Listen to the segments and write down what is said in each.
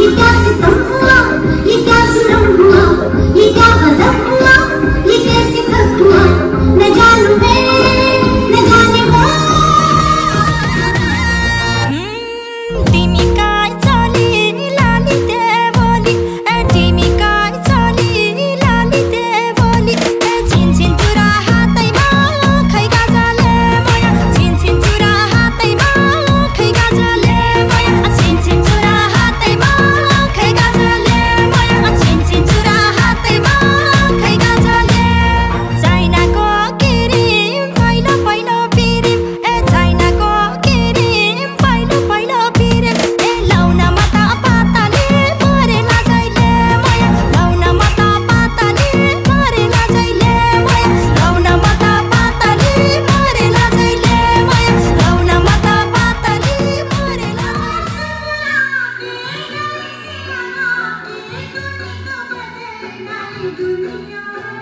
Because em đang thương nhớ.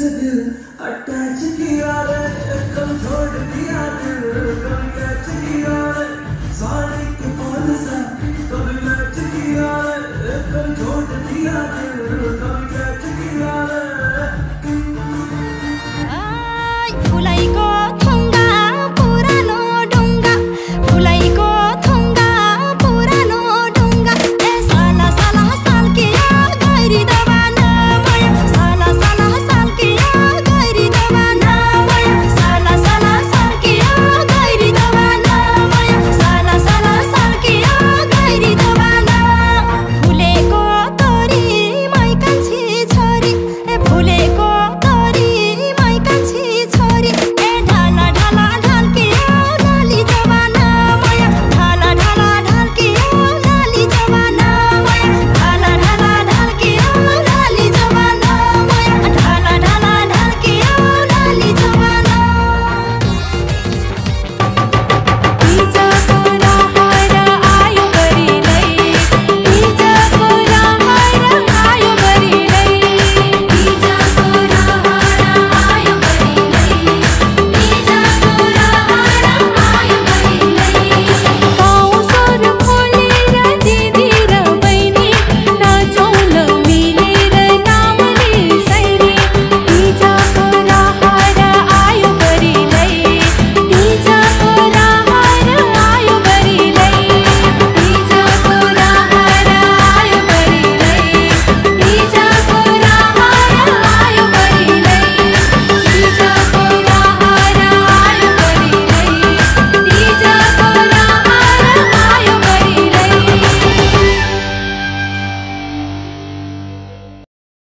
से दिल attach किया रे कम छोड़ दिया दिल कम कैच किया रे सारे के बोल सा कभी मैच किया रे कम छोड़ दिया दिल कभी